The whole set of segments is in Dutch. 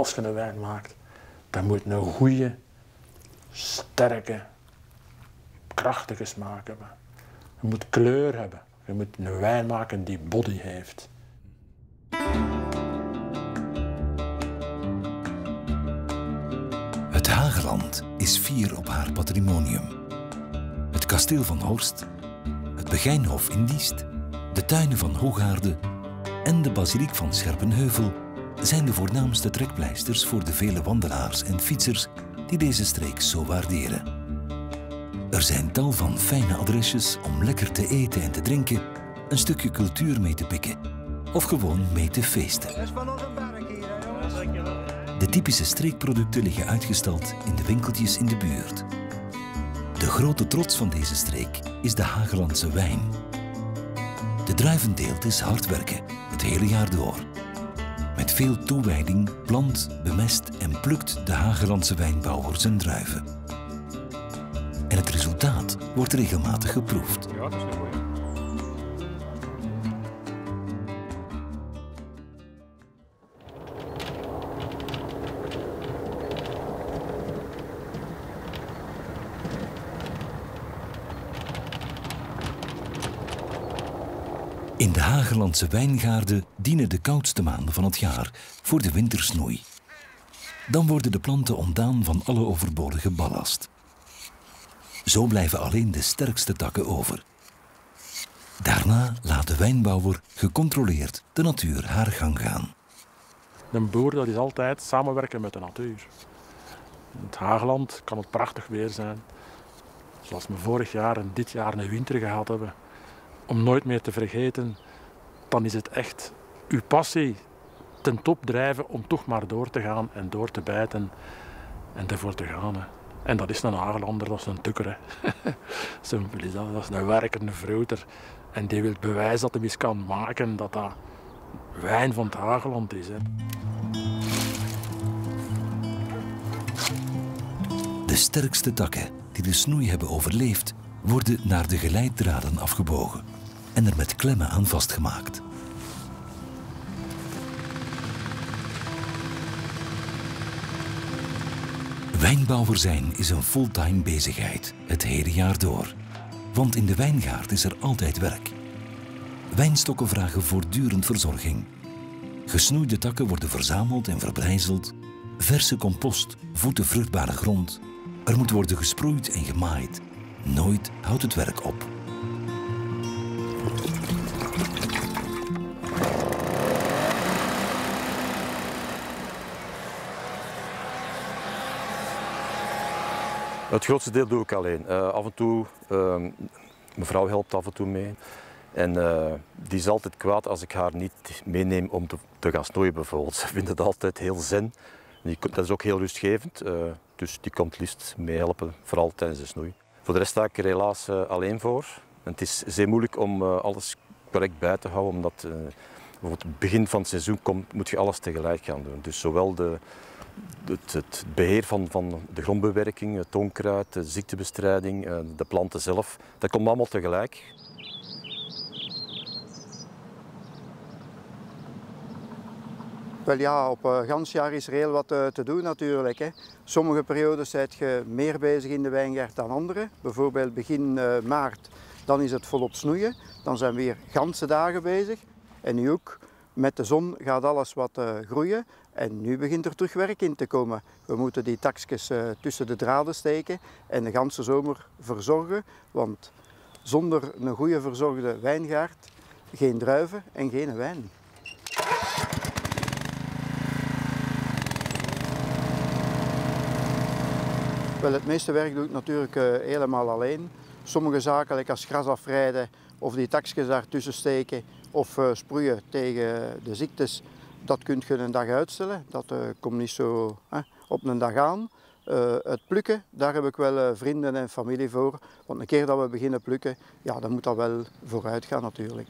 als je een wijn maakt, dan moet een goede, sterke, krachtige smaak hebben. Je moet kleur hebben. Je moet een wijn maken die body heeft. Het Hageland is fier op haar patrimonium. Het kasteel van Horst, het Begijnhof in Diest, de tuinen van Hoogaarde en de basiliek van Scherpenheuvel zijn de voornaamste trekpleisters voor de vele wandelaars en fietsers die deze streek zo waarderen. Er zijn tal van fijne adresjes om lekker te eten en te drinken, een stukje cultuur mee te pikken of gewoon mee te feesten. De typische streekproducten liggen uitgestald in de winkeltjes in de buurt. De grote trots van deze streek is de Hagelandse wijn. De druiventeelt is hard werken, het hele jaar door. Met veel toewijding plant, bemest en plukt de Hagelandse wijnbouwer zijn druiven. En het resultaat wordt regelmatig geproefd. In de Hagelandse wijngaarden dienen de koudste maanden van het jaar voor de wintersnoei. Dan worden de planten ontdaan van alle overbodige ballast. Zo blijven alleen de sterkste takken over. Daarna laat de wijnbouwer gecontroleerd de natuur haar gang gaan. Een boer dat is altijd samenwerken met de natuur. In het Hageland kan het prachtig weer zijn. Zoals we vorig jaar en dit jaar een winter gehad hebben. Om nooit meer te vergeten, dan is het echt uw passie ten top drijven om toch maar door te gaan en door te bijten en ervoor te gaan. En dat is een Hagelander, dat is een tukker. Simpel is dat. Dat is een werkende vrouwter. En die wil bewijzen dat hij iets kan maken dat dat wijn van het Hageland is. Hè. De sterkste takken die de snoei hebben overleefd, worden naar de geleiddraden afgebogen en er met klemmen aan vastgemaakt. Wijnbouwer zijn is een fulltime bezigheid, het hele jaar door. Want in de wijngaard is er altijd werk. Wijnstokken vragen voortdurend verzorging. Gesnoeide takken worden verzameld en verbrijzeld. Verse compost voedt de vruchtbare grond. Er moet worden gesproeid en gemaaid. Nooit houdt het werk op. Het grootste deel doe ik alleen. Eh, af en toe, uh, mevrouw helpt af en toe mee. En uh, die is altijd kwaad als ik haar niet meeneem om te, te gaan snoeien bijvoorbeeld. Ze vindt het altijd heel zen. Dat is ook heel rustgevend. Uh, dus die komt liefst meehelpen, vooral tijdens de snoei. Voor de rest sta ik er helaas alleen voor. Het is zeer moeilijk om alles correct bij te houden, omdat bijvoorbeeld het begin van het seizoen komt, moet je alles tegelijk gaan doen. Dus zowel de, het, het, beheer van, van de grondbewerking, het onkruid, de ziektebestrijding, de planten zelf, dat komt allemaal tegelijk. Wel ja, op een gans jaar is er heel wat te doen natuurlijk. Hè. Sommige periodes zijn je meer bezig in de wijngaard dan andere. Bijvoorbeeld begin maart, dan is het volop snoeien. Dan zijn we weer ganse dagen bezig. En nu ook, met de zon gaat alles wat uh, groeien. En nu begint er terug werk in te komen. We moeten die takjes uh, tussen de draden steken en de ganse zomer verzorgen. Want zonder een goede verzorgde wijngaard geen druiven en geen wijn. Wel, het meeste werk doe ik natuurlijk uh, helemaal alleen. Sommige zaken, like als gras afrijden of die takjes daartussen steken of uh, sproeien tegen de ziektes, dat kun je een dag uitstellen. Dat uh, komt niet zo op een dag aan. Uh, het plukken, daar heb ik wel vrienden en familie voor. Want een keer dat we beginnen plukken, ja, dan moet dat wel vooruit gaan natuurlijk.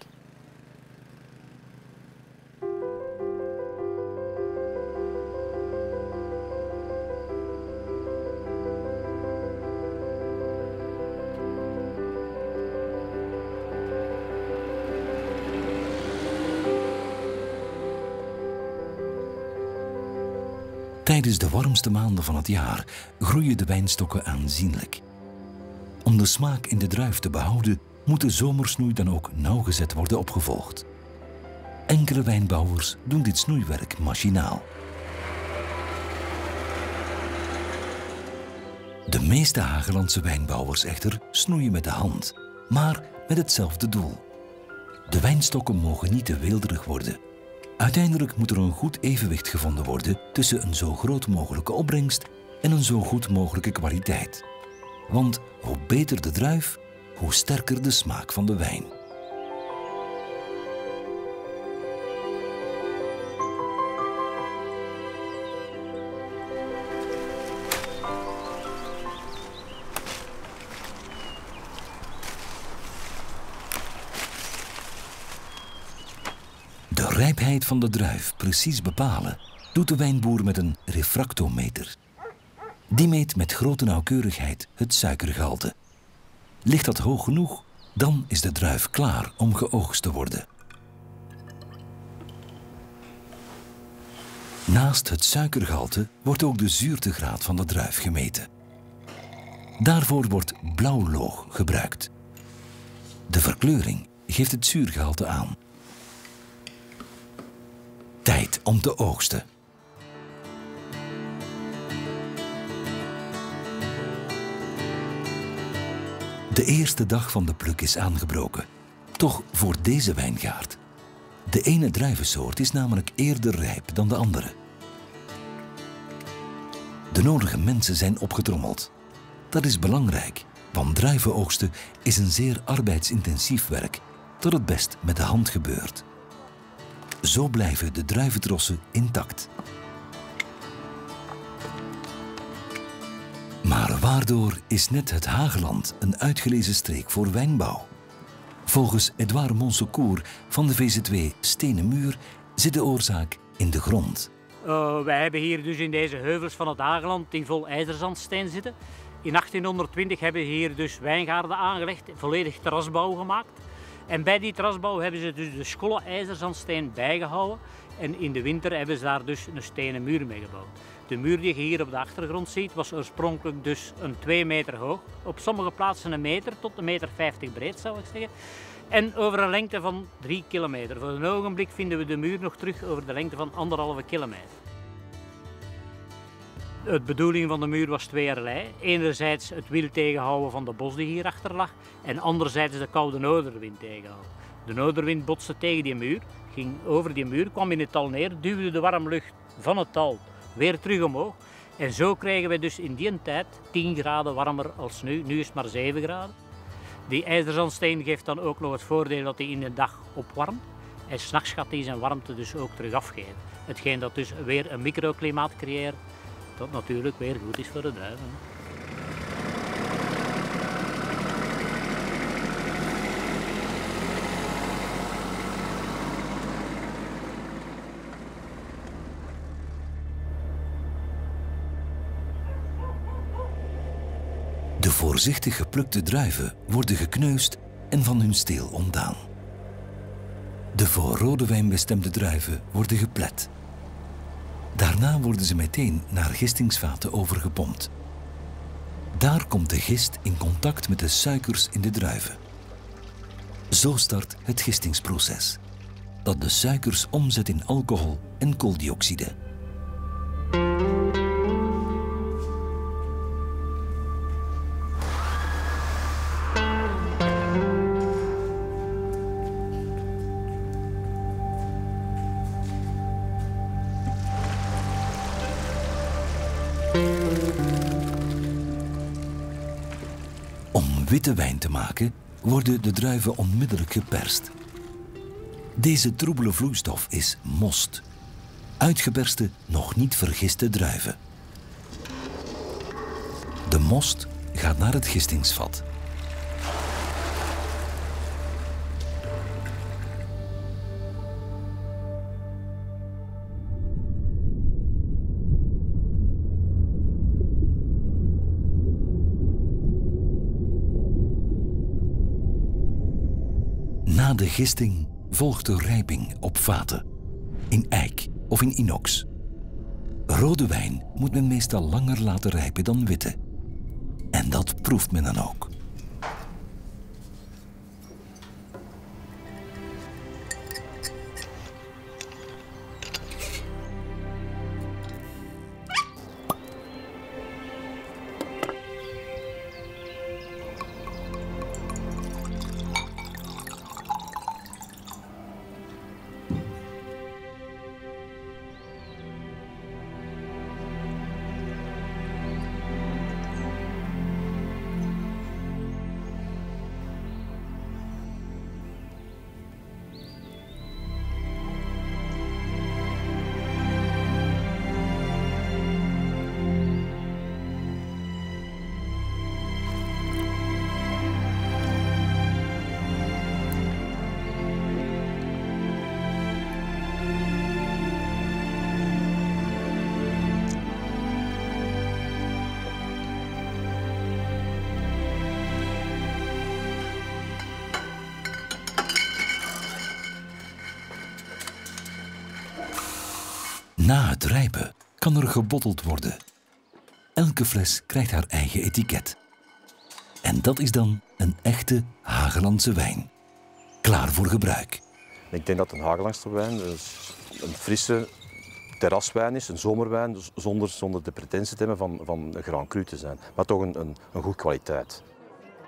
Tijdens de warmste maanden van het jaar groeien de wijnstokken aanzienlijk. Om de smaak in de druif te behouden, moet de zomersnoei dan ook nauwgezet worden opgevolgd. Enkele wijnbouwers doen dit snoeiwerk machinaal. De meeste Hagelandse wijnbouwers echter snoeien met de hand, maar met hetzelfde doel. De wijnstokken mogen niet te weelderig worden. Uiteindelijk moet er een goed evenwicht gevonden worden tussen een zo groot mogelijke opbrengst en een zo goed mogelijke kwaliteit. Want hoe beter de druif, hoe sterker de smaak van de wijn. Van de druif precies bepalen doet de wijnboer met een refractometer. Die meet met grote nauwkeurigheid het suikergehalte. Ligt dat hoog genoeg, dan is de druif klaar om geoogst te worden. Naast het suikergehalte wordt ook de zuurtegraad van de druif gemeten. Daarvoor wordt blauwloog gebruikt. De verkleuring geeft het zuurgehalte aan. Tijd om te oogsten. De eerste dag van de pluk is aangebroken. Toch voor deze wijngaard. De ene druivensoort is namelijk eerder rijp dan de andere. De nodige mensen zijn opgetrommeld. Dat is belangrijk, want druivenoogsten is een zeer arbeidsintensief werk dat het best met de hand gebeurt. Zo blijven de druiventrossen intact. Maar waardoor is net het Hageland een uitgelezen streek voor wijnbouw? Volgens Edouard Monsecourt van de VZW Stenen Muur zit de oorzaak in de grond. Uh, wij hebben hier dus in deze heuvels van het Hageland die vol ijzerzandsteen zitten. In 1820 hebben ze hier dus wijngaarden aangelegd, volledig terrasbouw gemaakt. En bij die terrasbouw hebben ze dus de scholle ijzerzandsteen bijgehouden. En in de winter hebben ze daar dus een stenen muur mee gebouwd. De muur die je hier op de achtergrond ziet was oorspronkelijk dus een 2 meter hoog. Op sommige plaatsen een meter tot een meter 50 breed zou ik zeggen. En over een lengte van 3 kilometer. Voor een ogenblik vinden we de muur nog terug over de lengte van anderhalve kilometer. De bedoeling van de muur was tweeërlei. Enerzijds het wiel tegenhouden van de bos die hierachter lag en anderzijds de koude noorderwind tegenhouden. De noorderwind botste tegen die muur, ging over die muur, kwam in het tal neer, duwde de warme lucht van het tal weer terug omhoog. En zo krijgen we dus in die tijd 10 graden warmer als nu. Nu is het maar 7 graden. Die ijzerzandsteen geeft dan ook nog het voordeel dat hij in de dag opwarmt. En s'nachts gaat hij zijn warmte dus ook terug afgeven. Hetgeen dat dus weer een microklimaat creëert dat natuurlijk weer goed is voor de druiven. De voorzichtig geplukte druiven worden gekneusd en van hun steel ontdaan. De voor rode wijn bestemde druiven worden geplet. Daarna worden ze meteen naar gistingsvaten overgepompt. Daar komt de gist in contact met de suikers in de druiven. Zo start het gistingsproces, dat de suikers omzet in alcohol en kooldioxide. Witte wijn te maken worden de druiven onmiddellijk geperst. Deze troebele vloeistof is most. Uitgeperste, nog niet vergiste druiven. De most gaat naar het gistingsvat. Na de gisting volgt de rijping op vaten, in eik of in inox. Rode wijn moet men meestal langer laten rijpen dan witte. En dat proeft men dan ook. Na het rijpen kan er gebotteld worden. Elke fles krijgt haar eigen etiket. En dat is dan een echte Hagelandse wijn. Klaar voor gebruik. Ik denk dat een Hagelandse wijn dus een frisse terraswijn is, een zomerwijn, dus zonder, zonder de pretentie te hebben van, van een Grand Cru te zijn. Maar toch een, een, een goede kwaliteit.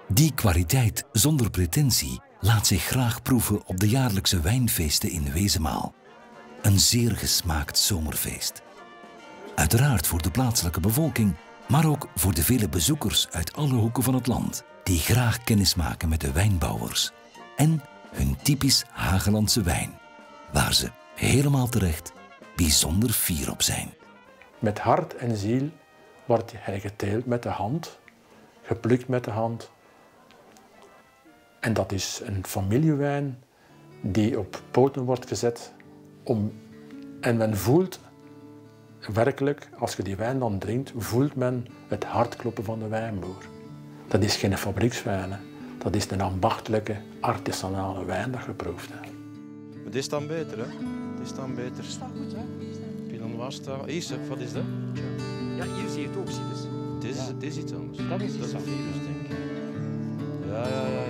Die kwaliteit zonder pretentie laat zich graag proeven op de jaarlijkse wijnfeesten in Wezenmaal. Een zeer gesmaakt zomerfeest. Uiteraard voor de plaatselijke bevolking, maar ook voor de vele bezoekers uit alle hoeken van het land die graag kennis maken met de wijnbouwers en hun typisch Hagelandse wijn, waar ze helemaal terecht bijzonder fier op zijn. Met hart en ziel wordt hij geteeld met de hand, geplukt met de hand. En dat is een familiewijn die op poten wordt gezet om, en men voelt werkelijk, als je die wijn dan drinkt, voelt men het hartkloppen van de wijnboer. Dat is geen fabriekswijn, hè. dat is een ambachtelijke, artisanale wijn dat je proeft. Hè. Maar dit is dan beter, hè? Dit is dan beter. Dat is wel goed, hè? Pinot Noir staat... Hier, wat is dat? Ja, hier zie je het ook, zie je dus. Dit is, Ja. dit is iets anders. Dat is iets dat is anders. virus, denk ik. Ja, ja, ja,